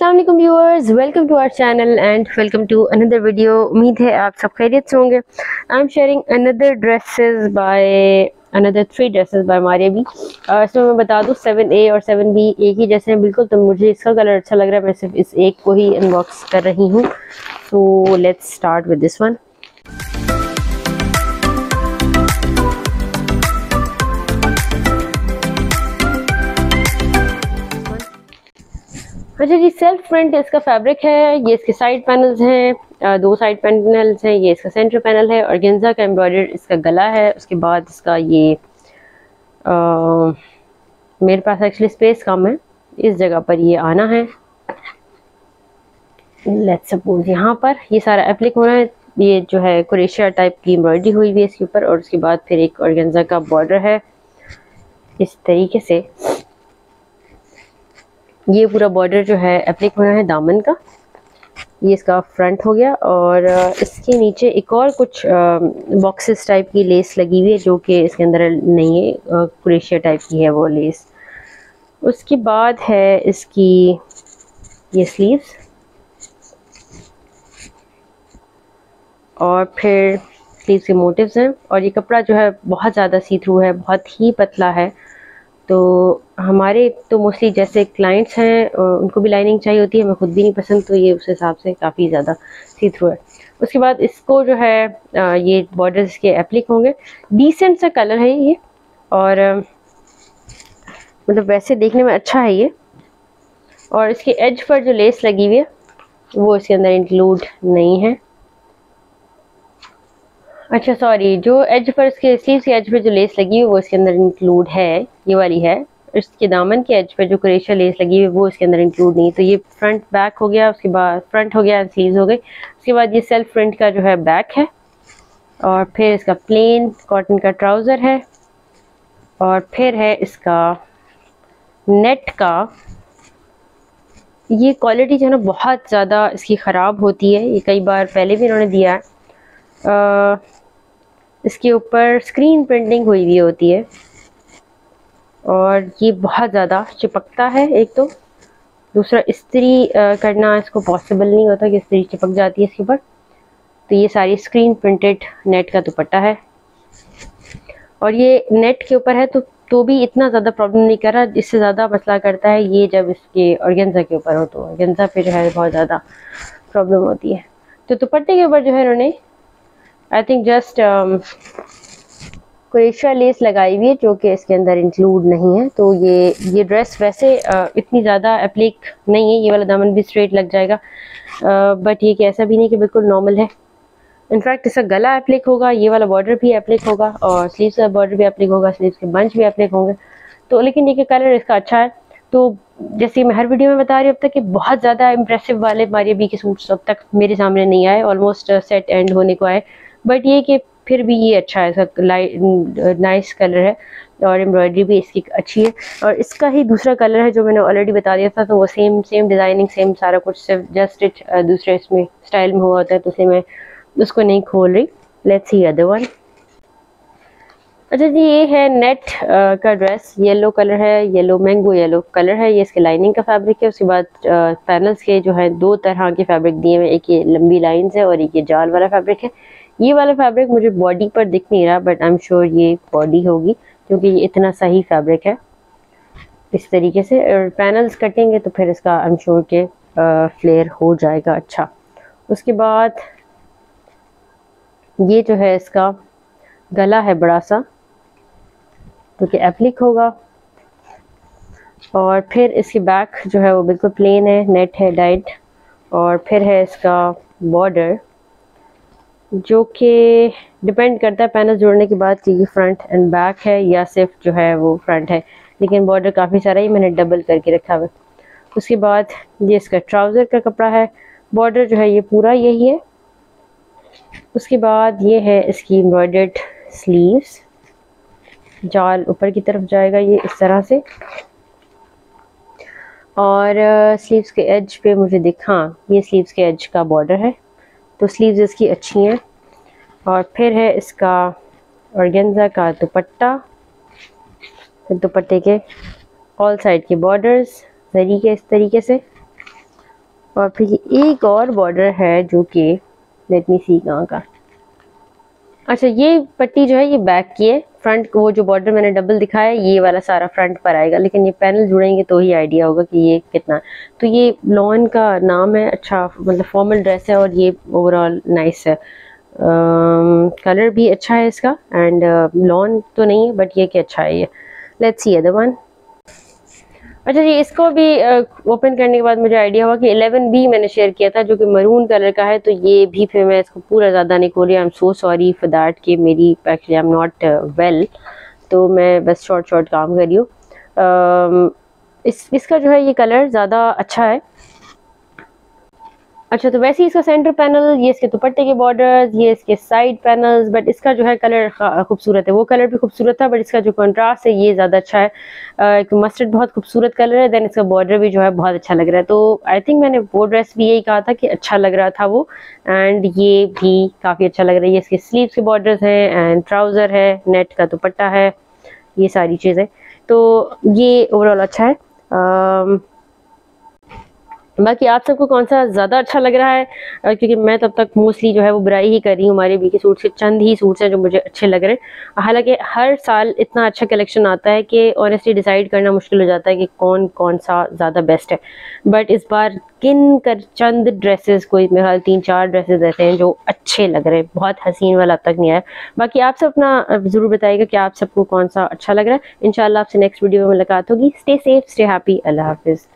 वालेकुम viewers welcome to our channel and welcome to another video उम्मीद है आप सब खैरियत से होंगे I am sharing another dresses by another three dresses by Maria B इसमें मैं बता दूँ सेवन ए और सेवन बी एक ही जैसे हैं। बिल्कुल तो मुझे इसका कलर अच्छा लग रहा है। मैं सिर्फ़ इस एक को ही अनबॉक्स कर रही हूँ। So let's start with this one अच्छा जी सेल्फ प्रिंट इसका फैब्रिक है ये इसके साइड पैनल्स हैं दो साइड पैनल्स हैं ये इसका सेंटर पैनल है और गेंजा का एम्ब्रॉयडर इसका गला है उसके बाद इसका ये आ, मेरे पास एक्चुअली स्पेस कम है इस जगह पर ये आना है। लेट्स सपोज़ यहाँ पर ये सारा एप्लिक होना है ये जो है क्रेशिया टाइप की एम्ब्रॉयडरी हुई हुई है इसके ऊपर और उसके बाद फिर एक ऑर्गेन्जा का बॉर्डर है। इस तरीके से ये पूरा बॉर्डर जो है अप्लिक होना है दामन का। ये इसका फ्रंट हो गया और इसके नीचे एक और कुछ बॉक्सेस टाइप की लेस लगी हुई है जो कि इसके अंदर नहीं है क्रेशिया टाइप की है वो लेस उसके बाद है इसकी, ये स्लीव्स और फिर स्लीव्स के मोटिव्स हैं और ये कपड़ा जो है बहुत ज़्यादा सी थ्रू है, बहुत ही पतला है। तो हमारे तो मोस्टली जैसे क्लाइंट्स हैं उनको भी लाइनिंग चाहिए होती है, हमें खुद भी नहीं पसंद तो ये उस हिसाब से काफ़ी ज़्यादा सी थ्रू है। उसके बाद इसको जो है ये बॉर्डर इसके एप्लिक होंगे। डिसेंट सा कलर है ये, और मतलब वैसे देखने में अच्छा है ये। और इसके एज पर जो लेस लगी हुई है, वो इसके अंदर इंक्लूड नहीं है। अच्छा सॉरी जो एज पर इसके स्लीव के एज पे जो लेस लगी हुई, वो इसके अंदर इंक्लूड है? ये वाली है? इसके दामन के एज पे जो क्रेशिया लेस लगी हुई, वो इसके अंदर इंक्लूड नहीं तो ये फ्रंट बैक हो गया, उसके बाद फ्रंट हो गया स्लीव्स हो गई। उसके बाद ये सेल्फ फ्रंट का जो है बैक है। और फिर इसका प्लेन कॉटन का ट्राउज़र है। और फिर है इसका नेट का। ये क्वालिटी जो है ना, बहुत ज़्यादा इसकी ख़राब होती है। ये कई बार पहले भी इन्होंने दिया है। इसके ऊपर स्क्रीन प्रिंटिंग हुई हुई होती है। और ये बहुत ज़्यादा चिपकता है एक तो। दूसरा इस्त्री करना इसको पॉसिबल नहीं होता कि इस्त्री चिपक जाती है इसके ऊपर। तो ये सारी स्क्रीन प्रिंटेड नेट का दुपट्टा है। और ये नेट के ऊपर है तो तो भी इतना ज़्यादा प्रॉब्लम नहीं कर रहा। इससे ज़्यादा मसला करता है ये जब इसके ऑर्गेन्जा के ऊपर हो तो। ऑर्गेन्जा पे जो है बहुत ज़्यादा प्रॉब्लम होती है। तो दुपट्टे के ऊपर जो है इन्होंने I think just crochet lace लगाई हुई है जो कि इसके अंदर इंक्लूड नहीं है। तो ये ये ड्रेस वैसे uh, इतनी ज़्यादा एप्लिक नहीं है। ये वाला दामन भी स्ट्रेट लग जाएगा। बट uh, ये कि ऐसा भी नहीं कि बिल्कुल नॉर्मल है। इनफैक्ट इसका गला एप्लिक होगा ये वाला बॉर्डर भी एप्लिक होगा और स्लीव्स का बॉर्डर भी एप्लिक होगा स्लीव्स के बंच भी एप्लिक होंगे। तो लेकिन ये कलर इसका अच्छा है। तो जैसे मैं हर वीडियो में बता रही हूँ अब तक कि बहुत ज़्यादा इंप्रेसिव वाले मारिया बी के सूट्स अब तक मेरे सामने नहीं आए। ऑलमोस्ट सेट एंड होने को आए। बट ये कि फिर भी ये अच्छा है लाइट नाइस कलर है और एम्ब्रॉयडरी भी इसकी अच्छी है और इसका ही दूसरा कलर है जो मैंने ऑलरेडी बता दिया था तो वो सेम सेम डिज़ाइनिंग सेम सारा कुछ सिर्फ़ जस्ट इट दूसरे इसमें स्टाइल में हुआ होता है तो इसलिए मैं उसको नहीं खोल रही। लेट्स सी अदर वन अच्छा जी ये है नेट आ, का ड्रेस येलो कलर है येलो मैंगो येलो कलर है ये इसके लाइनिंग का फैब्रिक है उसके बाद पैनल्स के जो है दो तरह के फैब्रिक दिए हुए एक ये लंबी लाइंस है और एक ये जाल वाला फैब्रिक है। ये वाला फैब्रिक मुझे बॉडी पर दिख नहीं रहा बट आई एम श्योर ये बॉडी होगी, क्योंकि ये इतना सही फैब्रिक है। इस तरीके से, और पैनल्स कटेंगे तो फिर इसका आई एम श्योर के फ्लेयर हो जाएगा अच्छा। उसके बाद ये जो है इसका गला है बड़ा सा, जो कि एप्लिक होगा। और फिर इसकी बैक जो है वो बिल्कुल प्लेन है नेट है डाइट और फिर है इसका बॉर्डर जो कि डिपेंड करता है पैनल जोड़ने के बाद कि ये फ्रंट एंड बैक है या सिर्फ़ जो है वो फ्रंट है। लेकिन बॉर्डर काफ़ी सारा ही मैंने डबल करके रखा हुआ उसके बाद ये इसका ट्राउज़र का कपड़ा है। बॉर्डर जो है ये पूरा यही है। उसके बाद ये है इसकी एम्ब्रॉयडर्ड स्लीव्स जाल ऊपर की तरफ़ जाएगा ये इस तरह से। और स्लीव्स के एज पे मुझे दिखा ये स्लीव्स के एज का बॉर्डर है। तो स्लीव्स इसकी अच्छी हैं। और फिर है इसका औरगेंजा का दुपट्टा। दुपट्टे के ऑल साइड के बॉर्डर्स तरीके इस तरीके से। और फिर एक और बॉर्डर है जो कि लेट मी सी कहाँ का। अच्छा ये पट्टी जो है, ये बैक की है. फ्रंट वो जो बॉर्डर मैंने डबल दिखाया ये वाला सारा फ्रंट पर आएगा. लेकिन ये पैनल जुड़ेंगे तो ही आइडिया होगा कि ये कितना. तो ये लॉन का नाम है. अच्छा मतलब फॉर्मल ड्रेस है और ये ओवरऑल नाइस है. कलर भी अच्छा है इसका. एंड लॉन तो नहीं है बट ये कि अच्छा है ये. लेट्स सी अदर वन अच्छा जी, इसको भी ओपन करने के बाद मुझे आइडिया हुआ कि 11 बी मैंने शेयर किया था, जो कि मरून कलर का है तो ये भी फिर मैं इसको पूरा ज़्यादा नहीं खोली। I am so sorry for that कि, मेरी actually I am not well तो मैं बस शॉर्ट शॉर्ट काम कर रही हूँ। इस, इसका जो है ये कलर ज़्यादा अच्छा है। अच्छा तो वैसे ही इसका सेंटर पैनल ये इसके दुपट्टे के बॉर्डर्स ये इसके साइड पैनल्स बट इसका जो है कलर खूबसूरत है। वो कलर भी खूबसूरत था बट इसका जो कंट्रास्ट है, ये ज़्यादा अच्छा है। एक मस्टर्ड बहुत खूबसूरत कलर है देन इसका बॉर्डर भी जो है बहुत अच्छा लग रहा है। तो आई थिंक मैंने वो ड्रेस भी यही कहा था कि अच्छा लग रहा था वो एंड ये भी काफ़ी अच्छा लग रहा है। ये इसके स्लीव के बॉर्डर्स हैं एंड ट्राउज़र है नेट का दुपट्टा है, ये सारी चीज़ें। तो ये ओवरऑल अच्छा है। बाकी आप सबको कौन सा ज़्यादा अच्छा लग रहा है? क्योंकि मैं तब तक मोस्टली जो है वो बुराई ही कर रही हूँ, हमारे बी के सूट से चंद ही सूट्स हैं जो मुझे अच्छे लग रहे हैं। हालाँकि हर साल इतना अच्छा कलेक्शन आता है कि ऑनेस्टली डिसाइड करना मुश्किल हो जाता है कि कौन कौन सा ज़्यादा बेस्ट है। बट इस बार किन कर चंद ड्रेसेस कोई मेरे ख्याल तीन चार ड्रेसेस ऐसे हैं जो अच्छे लग रहे हैं। बहुत हसीन वाला तक नहीं आया। बाकी आप सब अपना ज़रूर बताइएगा कि आप सबको कौन सा अच्छा लग रहा है। इन आपसे नेक्स्ट वीडियो में मुलाकात होगी। स्टे सेफ़ स्टे हैप्पी अल्लाह हाफिज़।